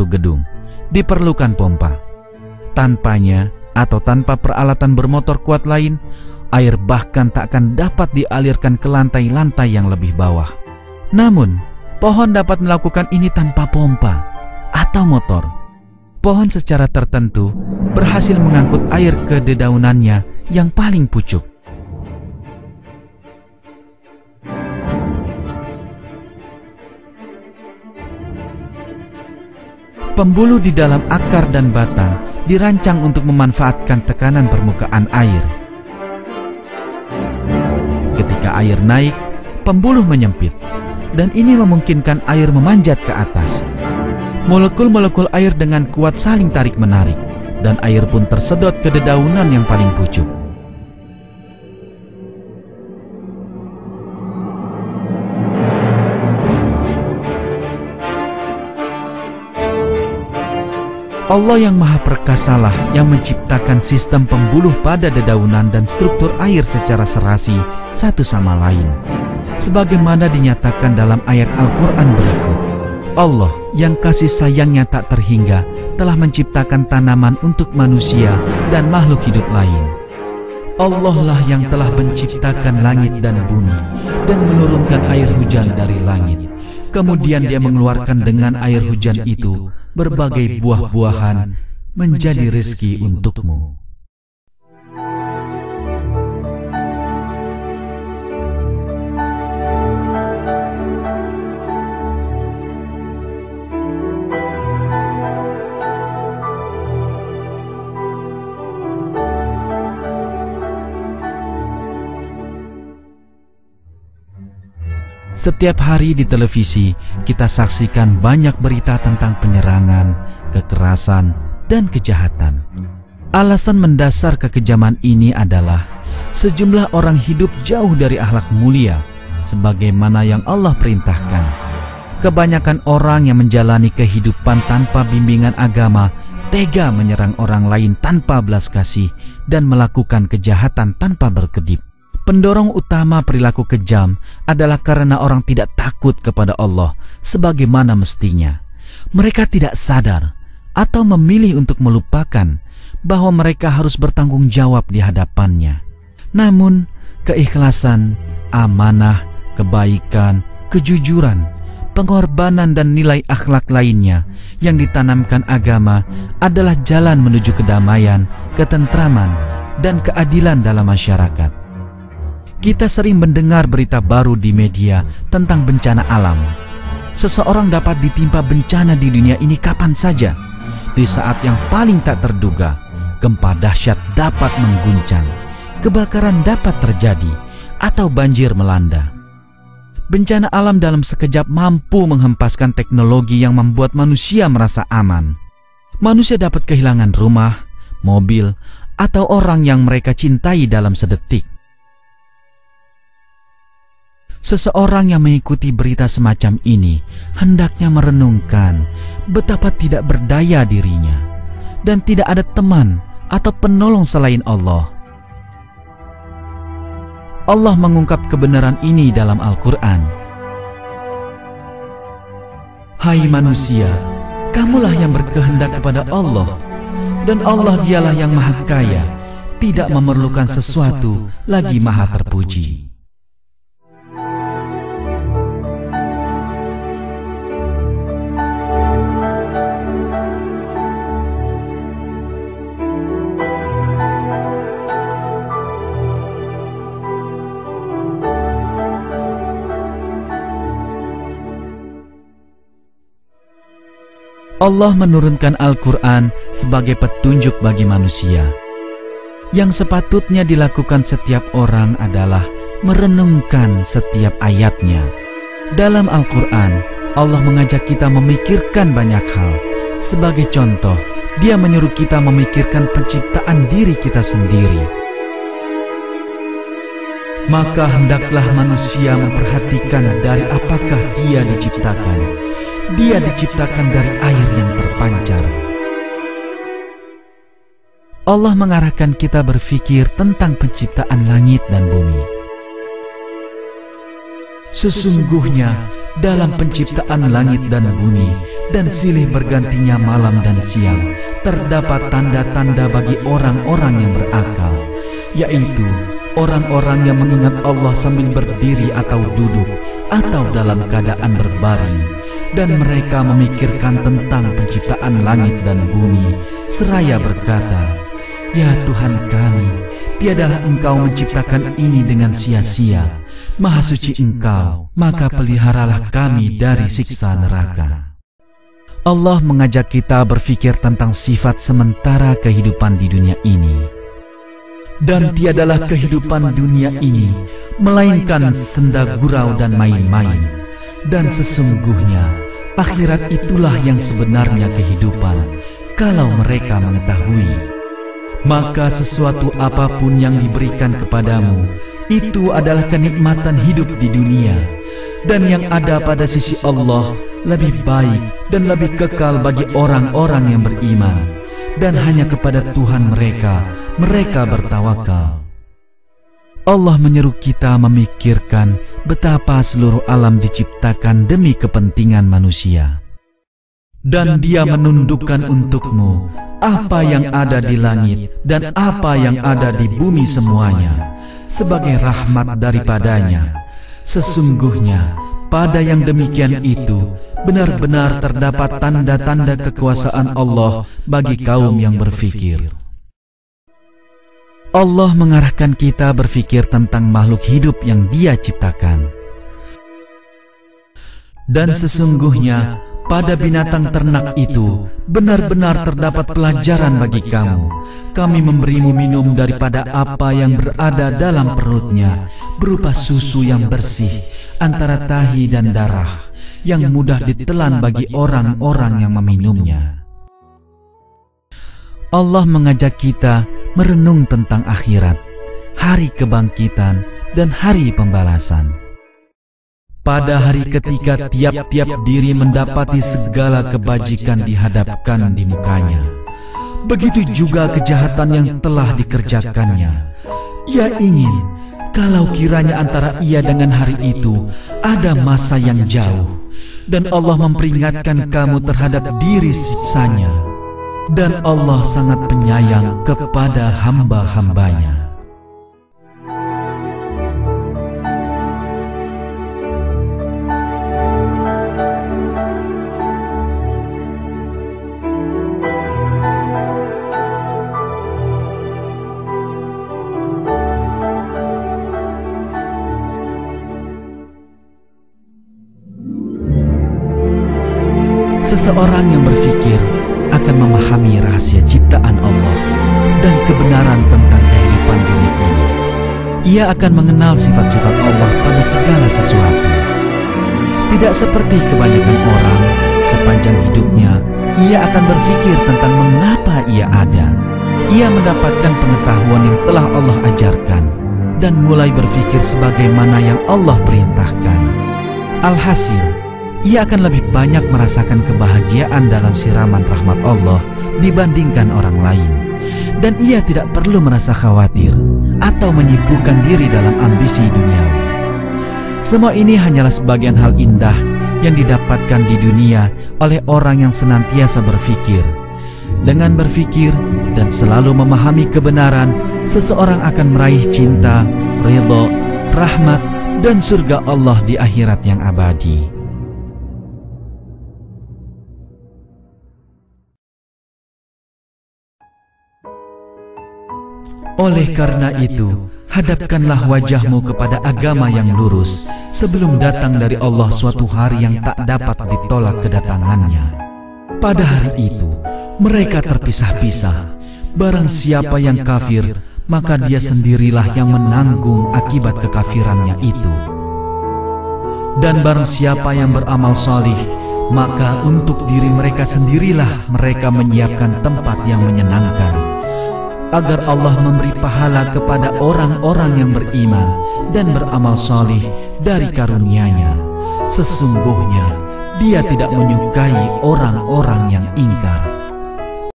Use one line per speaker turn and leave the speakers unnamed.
suatu gedung, diperlukan pompa. Tanpanya atau tanpa peralatan bermotor kuat lain, air bahkan tak akan dapat dialirkan ke lantai-lantai yang lebih bawah. Namun, pohon dapat melakukan ini tanpa pompa atau motor. Pohon secara tertentu berhasil mengangkut air ke dedaunannya yang paling pucuk. Pembuluh di dalam akar dan batang dirancang untuk memanfaatkan tekanan permukaan air. Ketika air naik, pembuluh menyempit, dan ini memungkinkan air memanjat ke atas. Molekul-molekul air dengan kuat saling tarik-menarik, dan air pun tersedot ke dedaunan yang paling pucuk. Allah yang Maha Perkasalah yang menciptakan sistem pembuluh pada dedaunan dan struktur air secara serasi satu sama lain. Sebagaimana dinyatakan dalam ayat Al-Quran berikut. Allah yang kasih sayangnya tak terhingga telah menciptakan tanaman untuk manusia dan makhluk hidup lain. Allah lah yang telah menciptakan langit dan bumi dan menurunkan air hujan dari langit. Kemudian dia mengeluarkan dengan air hujan itu berbagai buah-buahan menjadi rezeki untukmu. Setiap hari di televisi, kita saksikan banyak berita tentang penyerangan, kekerasan, dan kejahatan. Alasan mendasar kekejaman ini adalah sejumlah orang hidup jauh dari akhlak mulia, sebagaimana yang Allah perintahkan. Kebanyakan orang yang menjalani kehidupan tanpa bimbingan agama tega menyerang orang lain tanpa belas kasih dan melakukan kejahatan tanpa berkedip. Pendorong utama perilaku kejam adalah karena orang tidak takut kepada Allah sebagaimana mestinya. Mereka tidak sadar atau memilih untuk melupakan bahwa mereka harus bertanggung jawab di hadapannya. Namun, keikhlasan, amanah, kebaikan, kejujuran, pengorbanan dan nilai akhlak lainnya yang ditanamkan agama adalah jalan menuju kedamaian, ketentraman, dan keadilan dalam masyarakat. Kita sering mendengar berita baru di media tentang bencana alam. Seseorang dapat ditimpa bencana di dunia ini kapan saja. Di saat yang paling tak terduga, gempa dahsyat dapat mengguncang, kebakaran dapat terjadi, atau banjir melanda. Bencana alam dalam sekejap mampu menghempaskan teknologi yang membuat manusia merasa aman. Manusia dapat kehilangan rumah, mobil, atau orang yang mereka cintai dalam sedetik. Seseorang yang mengikuti berita semacam ini hendaknya merenungkan betapa tidak berdaya dirinya dan tidak ada teman atau penolong selain Allah. Allah mengungkap kebenaran ini dalam Al-Quran. Hai manusia, kamulah yang berkehendak kepada Allah, dan Allah dialah yang maha kaya, tidak memerlukan sesuatu lagi maha terpuji. Allah menurunkan Al-Quran sebagai petunjuk bagi manusia. Yang sepatutnya dilakukan setiap orang adalah merenungkan setiap ayatnya. Dalam Al-Quran, Allah mengajak kita memikirkan banyak hal. Sebagai contoh, dia menyuruh kita memikirkan penciptaan diri kita sendiri. Maka hendaklah manusia memperhatikan dari apakah dia diciptakan dia diciptakan dari air yang terpancar. Allah mengarahkan kita berpikir tentang penciptaan langit dan bumi. Sesungguhnya dalam penciptaan langit dan bumi dan silih bergantinya malam dan siang terdapat tanda-tanda bagi orang-orang yang berakal yaitu orang-orang yang mengingat Allah sambil berdiri atau duduk atau dalam keadaan berbaring dan mereka memikirkan tentang penciptaan langit dan bumi seraya berkata Ya Tuhan kami tiadalah engkau menciptakan ini dengan sia-sia. Maha suci engkau maka peliharalah kami dari siksa neraka. Allah mengajak kita berfikir tentang sifat sementara kehidupan di dunia ini. Dan tiadalah kehidupan dunia ini melainkan senda gurau dan main-main dan sesungguhnya akhirat itulah yang sebenarnya kehidupan kalau mereka mengetahui. Maka sesuatu apa pun yang diberikan kepadamu itu adalah kenikmatan hidup di dunia dan yang ada pada sisi Allah lebih baik dan lebih kekal bagi orang-orang yang beriman dan hanya kepada Tuhan mereka mereka bertawakal. Allah menyeru kita memikirkan betapa seluruh alam diciptakan demi kepentingan manusia. Dan dia menundukkan untukmu apa yang ada di langit dan apa yang ada di bumi semuanya sebagai rahmat daripadanya. Sesungguhnya pada yang demikian itu benar-benar terdapat tanda-tanda kekuasaan Allah bagi kaum yang berfikir. Allah mengarahkan kita berfikir tentang makhluk hidup yang Dia ciptakan. Dan sesungguhnya pada binatang ternak itu benar-benar terdapat pelajaran bagi kamu. Kami memberimu minum daripada apa yang berada dalam perutnya, berupa susu yang bersih antara tahi dan darah, yang mudah ditelan bagi orang-orang yang meminumnya. Allah mengajak kita merenung tentang akhirat, hari kebangkitan, dan hari pembalasan. Pada hari ketika tiap-tiap diri mendapati segala kebajikan dihadapkan di mukanya, begitu juga kejahatan yang telah dikerjakannya. Ia ingin kalau kiranya antara ia dengan hari itu ada masa yang jauh, dan Allah memperingatkan kamu terhadap diri siksanya dan Allah sangat penyayang kepada hamba-hambanya. Seseorang yang berpikir akan memahami rahasia ciptaan Allah dan kebenaran tentang kehidupan dunia ini. Ia akan mengenal sifat-sifat Allah pada segala sesuatu. Tidak seperti kebanyakan orang, sepanjang hidupnya ia akan berpikir tentang mengapa ia ada. Ia mendapatkan pengetahuan yang telah Allah ajarkan dan mulai berpikir sebagaimana yang Allah perintahkan. Alhasil, ia akan lebih banyak merasakan kebahagiaan dalam siraman rahmat Allah dibandingkan orang lain. Dan ia tidak perlu merasa khawatir atau menyibukkan diri dalam ambisi duniawi. Semua ini hanyalah sebagian hal indah yang didapatkan di dunia oleh orang yang senantiasa berfikir. Dengan berfikir dan selalu memahami kebenaran, seseorang akan meraih cinta, ridho, rahmat, dan surga Allah di akhirat yang abadi. Oleh karena itu, hadapkanlah wajahmu kepada agama yang lurus sebelum datang dari Allah suatu hari yang tak dapat ditolak kedatangannya. Pada hari itu, mereka terpisah-pisah. Barang siapa yang kafir, maka dia sendirilah yang menanggung akibat kekafirannya itu. Dan barang siapa yang beramal salih, maka untuk diri mereka sendirilah mereka menyiapkan tempat yang menyenangkan agar Allah memberi pahala kepada orang-orang yang beriman dan beramal salih dari karunia-Nya. Sesungguhnya Dia tidak menyukai orang-orang yang ingkar.